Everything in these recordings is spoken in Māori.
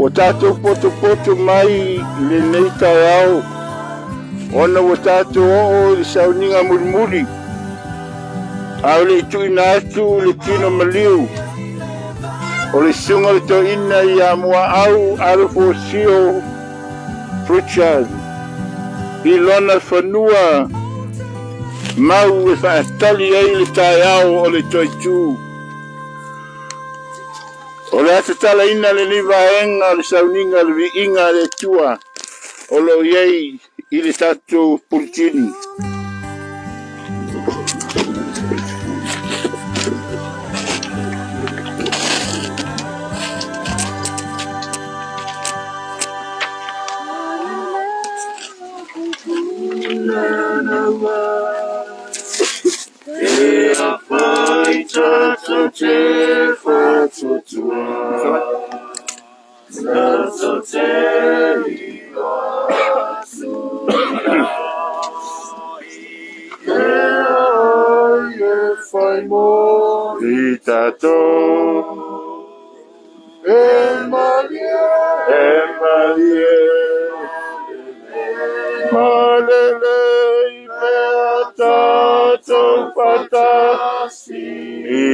o tatou potopoto mai lenei taeao ona ua tatou oo i le sauniga mulimuli ao le itu'ina atu le tino maliu o le suga le toeina iā muaau alofosio pritchard i lona fanua mau e fa'atali ai le taeao o le toetū O le ata tala ina le liwa enga le sauninga le viinga le tua. O lo iei i le tatu pulitini. Mm -hmm. t'attendait face au toit. Notre territoire souriant, fai moritato. El malie, el malie, malele, peatato, patato.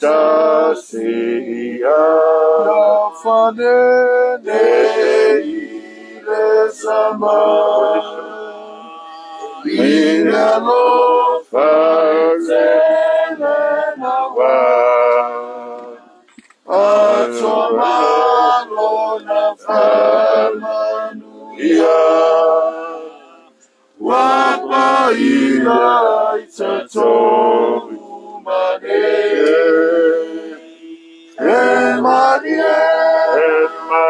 ta se ia fane nei lesama sama Vina lo na wa Atoma lo na farmanu ia Wapa ina itatoru mane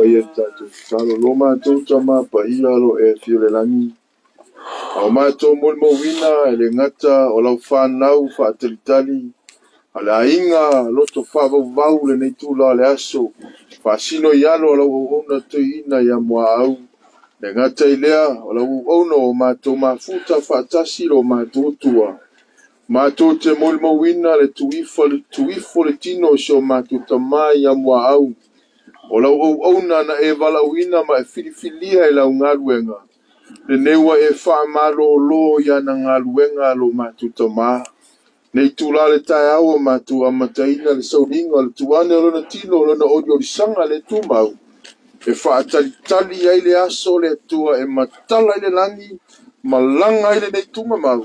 whaia ni e tātou. Tāro lō mātou tā mā pahira lo e whio le langi. Au mātou mōri mō wina e le ngata o lau whānau whātaritari. A le ainga loto whāvau vau le nei tūla le aso. Whāsino i alo lau hōna tui ina i amua au. Le ngata i lea o lau hōna o mātou mā futa whātasi lo mātou tua. Mātou te mōri mō wina le tuifo le tino so mātou tamai amua au. Mātou O lau au au nana e wala au ina ma e filifilia e lau ngaruenga. Le newa e wha maro o lo ya na ngaruenga lo matu ta maa. Nei tu la le tai awa matu a mataina le saulinga le tuane o lona tino o lona odio li le tu mau. E wha tali tali ai le aso le tua e matala ai le langi ma langa ai le nei tu mau.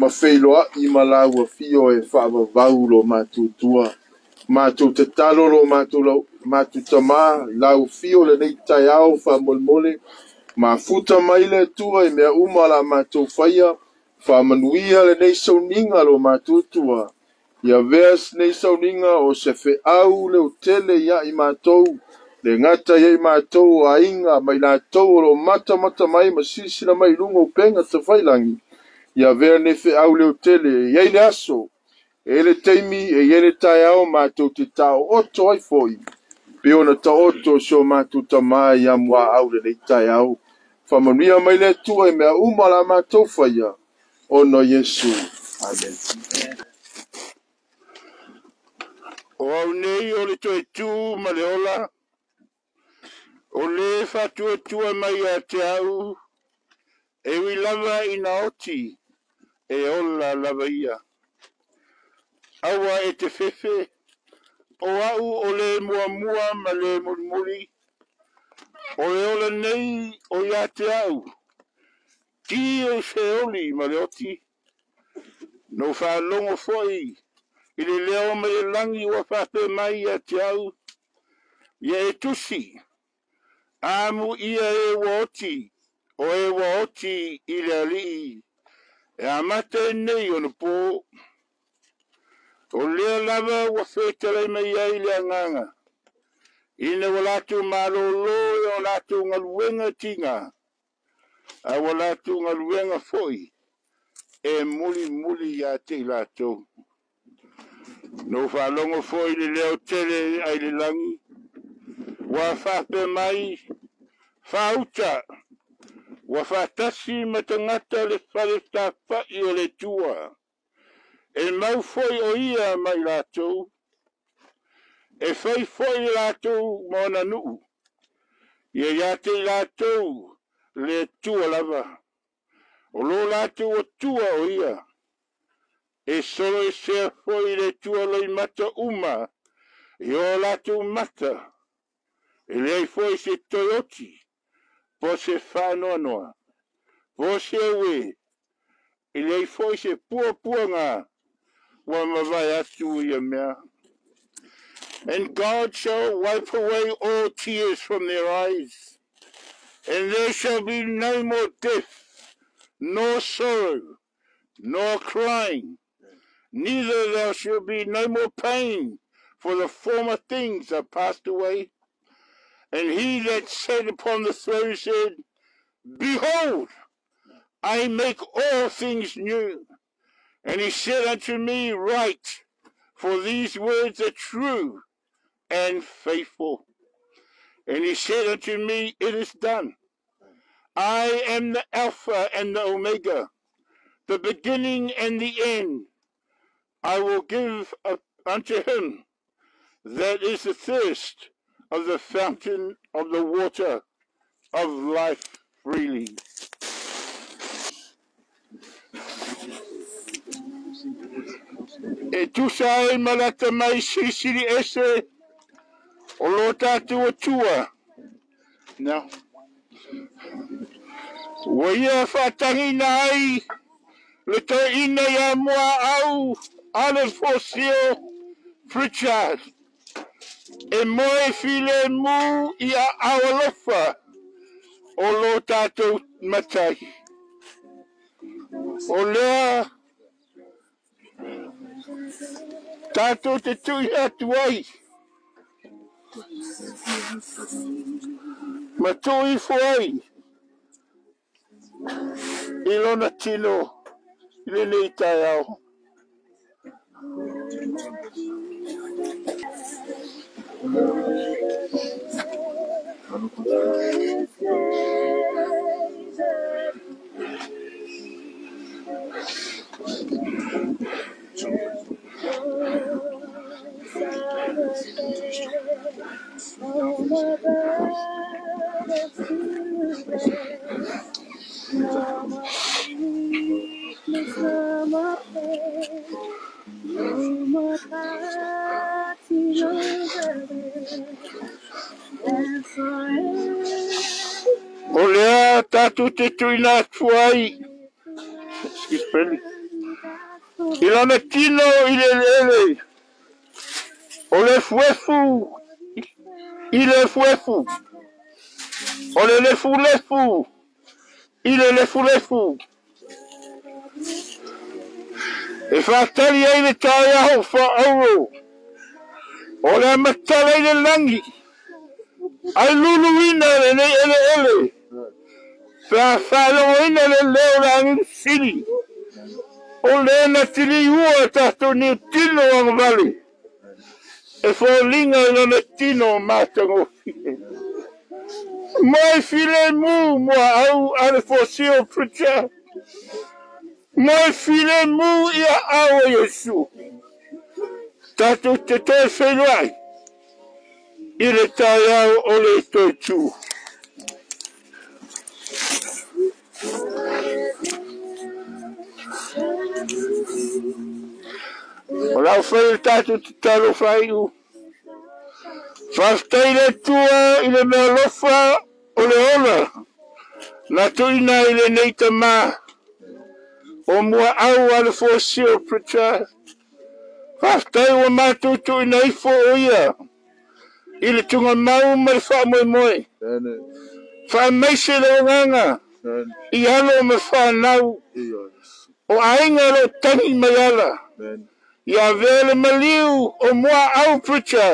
Ma feiloa i ma lau a fio e wha wa vau lo matu tua mātou te taloro, mātou, la, mātou ta mā, lau fio le nei tai au wha molmole, mā futa mai le tua i mea umala mātou whaia, wha manuia le nei sauninga lo mātou tua. Ia veas nei sauninga o se fe au le o tele ia i mātou, le ngata ia i mātou a inga mai lātou lo mata mata mai ma sisina mai lungo penga ta whailangi. Ia vea ne fe au le o tele, iei le aso, e le teimi e yere tai au mātou te tau o toi foi. Pe ona ta oto so mātou ta mai a mua au le le tai au. Whamanuia mai le tua e mea umala mātou whaia. O no Jesu. Amen. O au nei o le toi tū ma le ola. O le whatua tua mai a te au. E wi lava ina oti. E ola lava ia. Ola lava ia awa e te fefe, o au o le mua mua ma le murimuri, o le ole nei o ia te au, ki e se oli ma le oti, no wha longo foi, i le leo me le langi wa whape mai a te au, ia e tusi, amu ia e wa oti, o e wa oti i le ali, e amate nei ono pōu, O lea lava wa fetele me ia i lea nganga. Ine wa latu maro lo e o latu ngaluenga tinga. A wa latu ngaluenga foi. E muli muli ia te latu. No fa longo foi le leo tele ai le langi. Wa pe mai. Wha uta. Wa whatasi matangata le whare tapa i o le tua e mau foi o ia mai rātou, e fai foi rātou mōna nuu, ia ia te rātou le tua lava, o lo rātou o tua o ia, e solo e a foi le tua lei mata uma, e o rātou mata, e lei foi se toyoti, po se whanoa noa, po se ue, e lei foi se pua pua ngā, And God shall wipe away all tears from their eyes, and there shall be no more death, nor sorrow, nor crying, neither there shall be no more pain, for the former things are passed away. And he that sat upon the throne said, Behold, I make all things new. And he said unto me, Write, for these words are true and faithful. And he said unto me, It is done. I am the Alpha and the Omega, the beginning and the end. I will give unto him that is the thirst of the fountain of the water of life freely. e tusa ai marata mai sirisiri ese o lo tatu o tua. Nā. Wa ia whātangi nā ai le te ina ia mua au ale fosio Pritchard. E moe file mu ia awalofa o lo tatu matai. O lea... Tātou te tui atu ai. Ma tui fu ai. I lona tino, i le nei tai au. Thank you. Olea, my te tuina tuai. Excuse me. I la me tino i le lele. O le fuefu. I le fuefu. O le lefu lefu. I le lefu lefu. E fatali ai le tae aho fa auro. O le amatala i le langi. Ai lulu ina le nei ele ele. Fa fa lo ina le leo rangin sili. Fa o le na tiri ua e tato ni tino ang vali. E fo linga e na tino matang o fie. Mai file mu mua au ane fo sio pritia. Mai file mu ia au a e Yesu. Tato te toi whenuai. Ile tai au o le toi chuu. O lau whai le tātou te taro whai u. Whaftai le tua i le mea lofa o le ona. Na tu i le neita ma. O mua au ala fō sio pritā. Whaftai o mātou tu i naifo o ia. I le tunga mau ma le wha moi. moe. Whai meise le o I ano me wha nau. O ainga le tangi mai ala. Amen. Ya vele maliu o mua au pucha.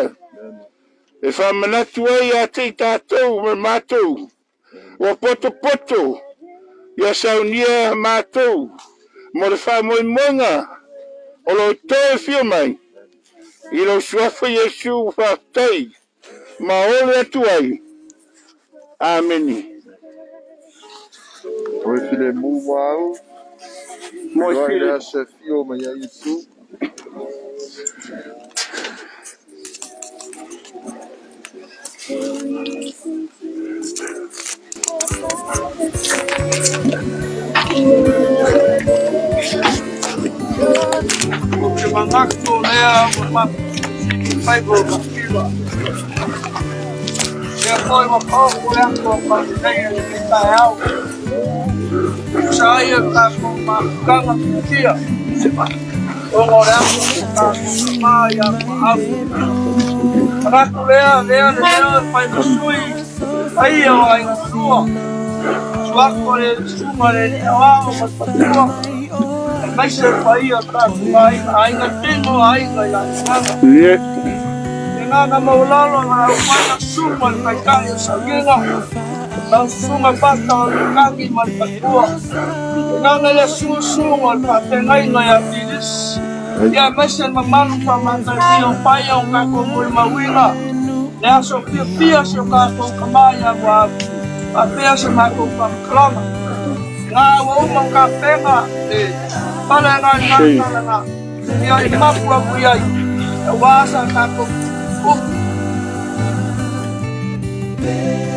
E wha manatu ai a te tātou me mātou. O poto poto. Ya saunia mātou. Mo le wha moi monga. O lo tō e whio mai. Ma ole Amen. Moi filemu Moi filemu. Banaktu Lea Muhammad Faibuga Depois uma pouco lento para desenho de pinta real Saia com uma cama dia Se bate Raku lea, lea, lea, pai masui, ai au ai ngurua, suako le, suma le, awao, matatua, maise pai a taku, ai, ai ga tengo, ai ga la sanga. Yeah. Nga nga maulalo, nga upana suma, kai kai sa yenga, na suma pasta, kaki matatua, nga nga le susunga, patengai nga ya tini, Dia ya, mesen mamalu pa mantasio payo kako ko'y mawila. Nea ya, so pia pia so kako kamaya wa a ah, pia so kako kamklama. Nga wa umang palingan e eh, pala nga nga nga nga. Ia ya, imapua